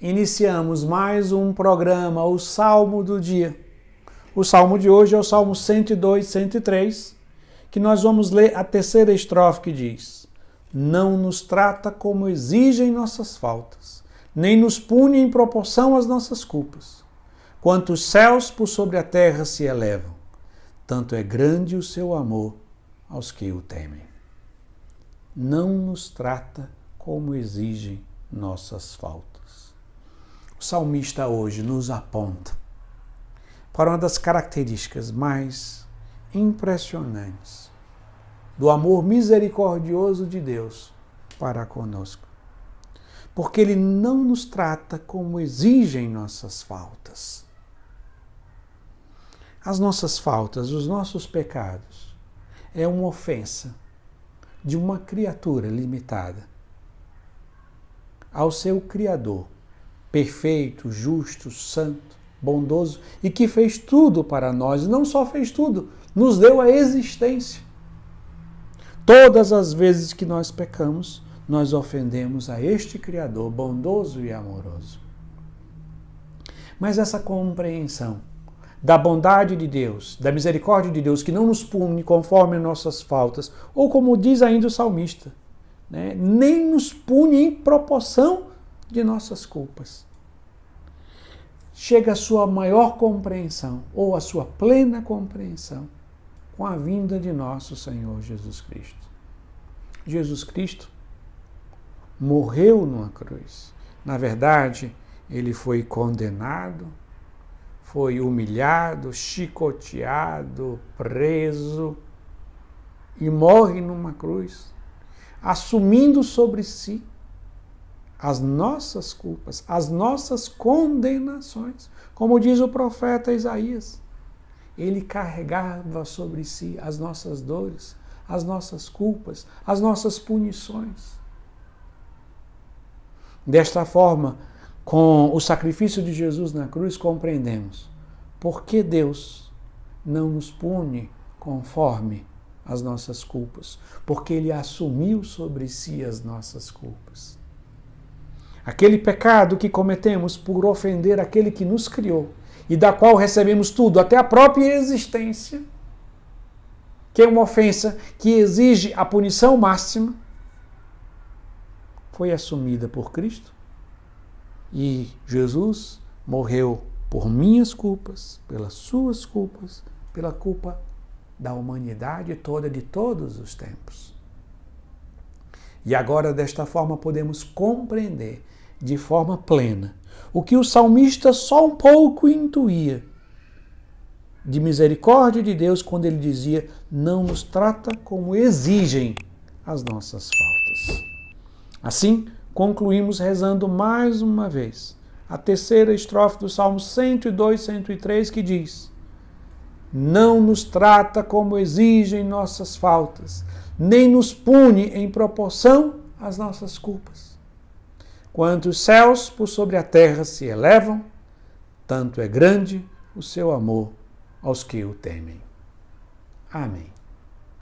iniciamos mais um programa, o Salmo do Dia. O salmo de hoje é o Salmo 102, 103, que nós vamos ler a terceira estrofe que diz: Não nos trata como exigem nossas faltas, nem nos pune em proporção às nossas culpas. Quanto os céus por sobre a terra se elevam, tanto é grande o seu amor aos que o temem. Não nos trata como exigem nossas faltas. O salmista hoje nos aponta para uma das características mais impressionantes do amor misericordioso de Deus para conosco. Porque Ele não nos trata como exigem nossas faltas. As nossas faltas, os nossos pecados, é uma ofensa de uma criatura limitada ao seu Criador, perfeito, justo, santo, bondoso e que fez tudo para nós. E não só fez tudo, nos deu a existência. Todas as vezes que nós pecamos, nós ofendemos a este Criador bondoso e amoroso. Mas essa compreensão da bondade de Deus, da misericórdia de Deus, que não nos pune conforme nossas faltas, ou como diz ainda o salmista, né, nem nos pune em proporção de nossas culpas chega a sua maior compreensão ou a sua plena compreensão com a vinda de nosso Senhor Jesus Cristo. Jesus Cristo morreu numa cruz. Na verdade, ele foi condenado, foi humilhado, chicoteado, preso e morre numa cruz, assumindo sobre si as nossas culpas, as nossas condenações. Como diz o profeta Isaías, ele carregava sobre si as nossas dores, as nossas culpas, as nossas punições. Desta forma, com o sacrifício de Jesus na cruz, compreendemos por que Deus não nos pune conforme as nossas culpas, porque Ele assumiu sobre si as nossas culpas. Aquele pecado que cometemos por ofender aquele que nos criou e da qual recebemos tudo, até a própria existência, que é uma ofensa que exige a punição máxima, foi assumida por Cristo e Jesus morreu por minhas culpas, pelas suas culpas, pela culpa da humanidade toda de todos os tempos. E agora, desta forma, podemos compreender de forma plena. O que o salmista só um pouco intuía de misericórdia de Deus quando ele dizia: Não nos trata como exigem as nossas faltas. Assim, concluímos rezando mais uma vez a terceira estrofe do Salmo 102, 103, que diz: Não nos trata como exigem nossas faltas, nem nos pune em proporção às nossas culpas. Quanto os céus por sobre a terra se elevam, tanto é grande o seu amor aos que o temem. Amém.